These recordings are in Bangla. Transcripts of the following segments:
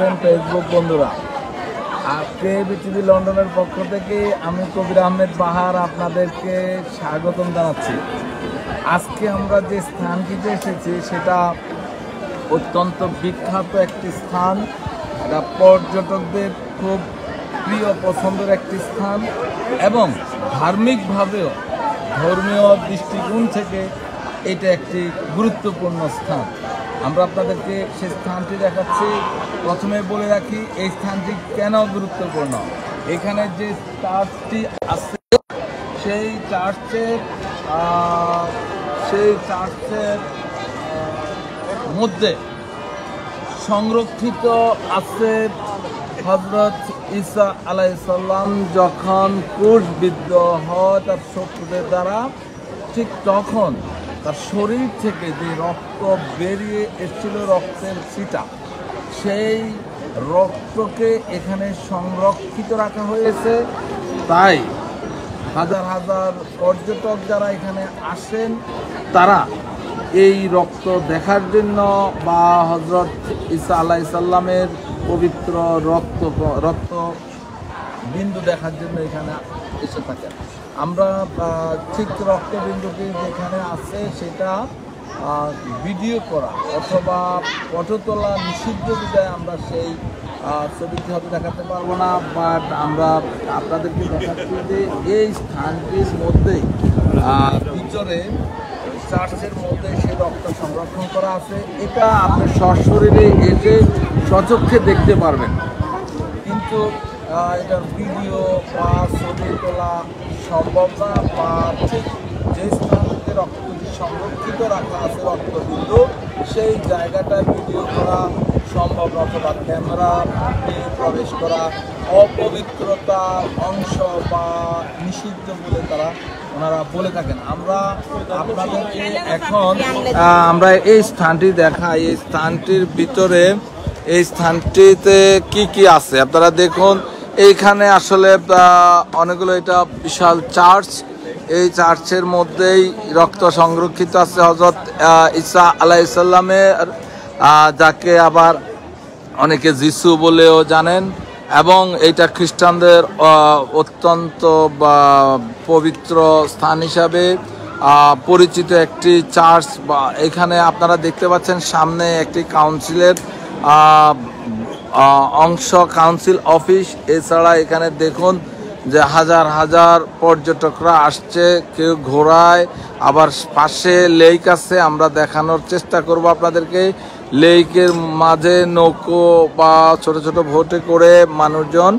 আছেন ফেসবুক বন্ধুরা। আজকে বিটিভি লন্ডনের পক্ষ থেকে আমি কবির আহমেদ বাহার আপনাদেরকে স্বাগতম জানাচ্ছি। আজকে আমরা যে স্থানটিতে এসেছি, সেটা অত্যন্ত বিখ্যাত একটি স্থান। এটা পর্যটকদের খুব প্রিয়, পছন্দের একটি স্থান এবং ধার্মিকভাবেও ধর্মীয় দৃষ্টিকোণ থেকে এটা একটি গুরুত্বপূর্ণ স্থান। আমরা আপনাদেরকে সেই স্থানটি দেখাচ্ছি। প্রথমে বলে রাখি, এই স্থানটি কেন গুরুত্বপূর্ণ? এখানে যে চার্চটি আছে, সেই চার্চের সেই চার্চের মধ্যে সংরক্ষিত আছে হজরত ঈসা আলাইসাল্লাম যখন ক্রুশবিদ্ধ হয় তার শত্রুদের দ্বারা, ঠিক তখন তার শরীর থেকে যে রক্ত বেরিয়ে এসেছিল রক্তের ছিটা, সেই রক্তকে এখানে সংরক্ষিত রাখা হয়েছে। তাই হাজার হাজার পর্যটক যারা এখানে আসেন, তারা এই রক্ত দেখার জন্য বা হজরত ইসা আলাহ সাল্লামের পবিত্র রক্ত রক্ত বিন্দু দেখার জন্য এখানে এসে থাকেন। আমরা ঠিক রক্তবিন্দুটি যেখানে আছে সেটা ভিডিও করা অথবা ফটো তোলা নিষিদ্ধ বিদায় আমরা সেই ছবিটি হয়তো দেখাতে পারব না বাট আমরা আপনাদেরকে দেখাচ্ছি যে এই স্থানটির মধ্যেই আহ, ভিতরে চার্চের মধ্যে সেই রক্ত সংরক্ষণ করা আছে। এটা আপনি সশরীরে এসে সচক্ষে দেখতে পারবেন। কিন্তু এটার ভিডিও বা ছবি, তোলা সম্ভব না। বা ঠিক যে স্থানটিতে রক্তটি সংরক্ষিত রাখা আছে রক্তবিন্দু সেই জায়গাটা ভিডিও করা সম্ভব অথবা ক্যামেরা প্রবেশ করা অপবিত্রতা অংশ বা নিষিদ্ধ বলে তারা ওনারা বলে থাকেন। আমরা আপনাদেরকে এখন আমরা এই স্থানটি দেখাই। এই স্থানটির ভিতরে, এই স্থানটিতে কি কি আছে? আপনারা দেখুন এইখানে আসলে অনেকগুলো এটা বিশাল চার্চ। এই চার্চের মধ্যেই রক্ত সংরক্ষিত আছে হজরত ইসা আলাইসাল্লামের যাকে আবার অনেকে যিশু বলেও জানেন। এবং এইটা খ্রিস্টানদের অত্যন্ত পবিত্র স্থান হিসাবে পরিচিত একটি চার্চ বা, এখানে আপনারা দেখতে পাচ্ছেন সামনে একটি কাউন্সিলের অংশ কাউন্সিল অফিস। এছাড়া এখানে দেখুন যে হাজার হাজার পর্যটকরা আসছে, কেউ ঘোরায় আবার পাশে লেক আছে, আমরা দেখানোর চেষ্টা করব আপনাদেরকে। লেকের মাঝে নৌকো বা ছোট ছোট ভোটে করে মানুষজন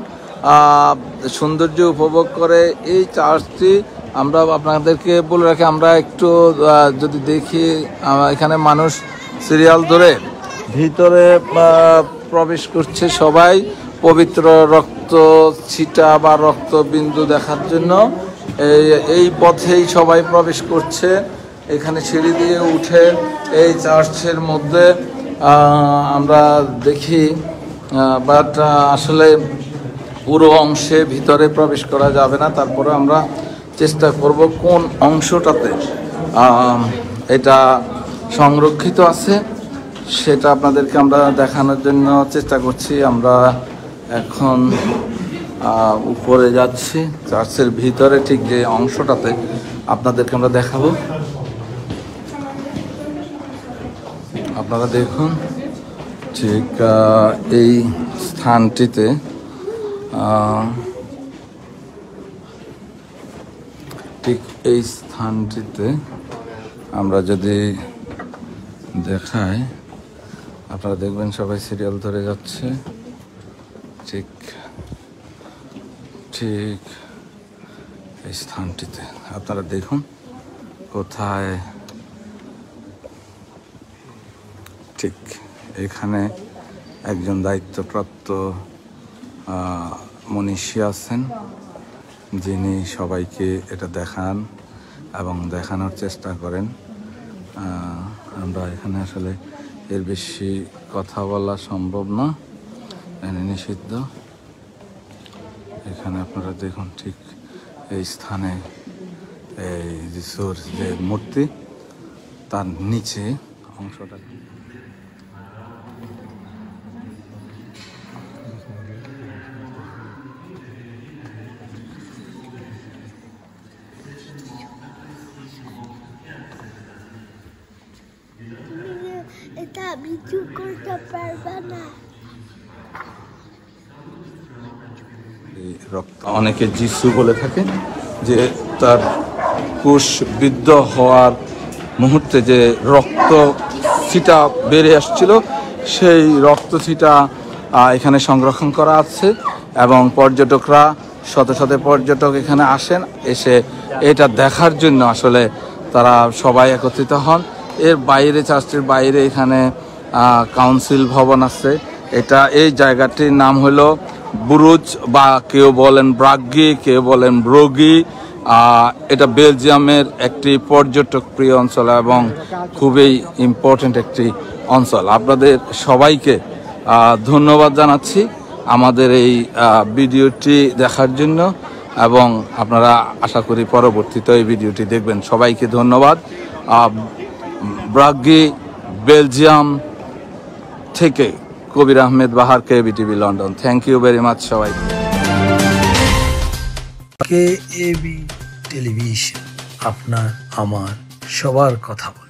সৌন্দর্য উপভোগ করে। এই চার্চটি আমরা আপনাদেরকে বলে রাখি, আমরা একটু যদি দেখি এখানে মানুষ সিরিয়াল ধরে। ভিতরে প্রবেশ করছে সবাই পবিত্র রক্ত ছিটা বা রক্ত বিন্দু দেখার জন্য। এই এই পথেই সবাই প্রবেশ করছে। এখানে সিঁড়ি দিয়ে উঠে এই চার্চের মধ্যে আমরা দেখি বাট আসলে পুরো অংশে ভিতরে প্রবেশ করা যাবে না। তারপরে আমরা চেষ্টা করব কোন অংশটাতে এটা সংরক্ষিত আছে। সেটা আপনাদেরকে আমরা দেখানোর জন্য চেষ্টা করছি। আমরা এখন উপরে যাচ্ছি। চার্চের ভিতরে ঠিক যে অংশটাতে আপনাদেরকে আমরা দেখাবো। আপনারা দেখুন, ঠিক এই স্থানটিতে ঠিক এই স্থানটিতে আমরা যদি দেখাই আপনারা দেখবেন সবাই সিরিয়াল ধরে যাচ্ছে। ঠিক ঠিক এই স্থানটিতে। আপনারা দেখুন কোথায়। ঠিক, এখানে একজন দায়িত্বপ্রাপ্ত মনীষী আছেন। যিনি সবাইকে এটা দেখান এবং দেখানোর চেষ্টা করেন। আমরা এখানে আসলে এর বেশি কথা বলা সম্ভব না। এনে নিষিদ্ধ। এখানে আপনারা দেখুন ঠিক এই স্থানে এই যিশুর যে মূর্তি, তার নিচে অংশটা। কিছু করতে পারবে না। অনেকে যিশু বলে থাকে যে তার বিদ্ধ হওয়ার মুহূর্তে যে রক্ত ছিটা বেড়ে আসছিল, সেই রক্ত ছিটা এখানে সংরক্ষণ করা আছে এবং পর্যটকরা, শত শত পর্যটক এখানে আসেন, এসে এটা দেখার জন্য আসলে তারা সবাই একত্রিত হন। এর বাইরে, চার্চটির বাইরে এখানে কাউন্সিল ভবন আছে। এটা এই জায়গাটির নাম হলো বুরুজ বা কেউ বলেন ব্রাগ্গি কেউ বলেন ব্রোগি। এটা বেলজিয়ামের একটি পর্যটক প্রিয় অঞ্চল এবং খুবই ইম্পর্টেন্ট একটি অঞ্চল। আপনাদের সবাইকে ধন্যবাদ জানাচ্ছি আমাদের এই ভিডিওটি দেখার জন্য এবং আপনারা আশা করি পরবর্তীতে এই ভিডিওটি দেখবেন। সবাইকে ধন্যবাদ। আহ, ব্রাগ্গি বেলজিয়াম থেকে কবির আহমেদ বাহার কে BTV London. Thank you very much সবাই। কে এবি টেলিভিশন, আপনার, আমার, সবার কথা